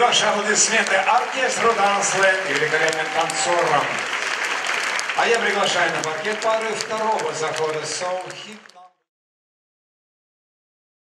Ваши аплодисменты оркестру Дансленд и великолепным танцорам. А я приглашаю на паркет пары второго захода Soul Hip.